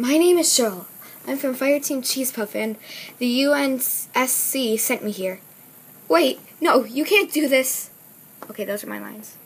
My name is Cheryl. I'm from Fire Team Cheese Puff, and the UNSC sent me here. Wait, no, you can't do this. Okay, those are my lines.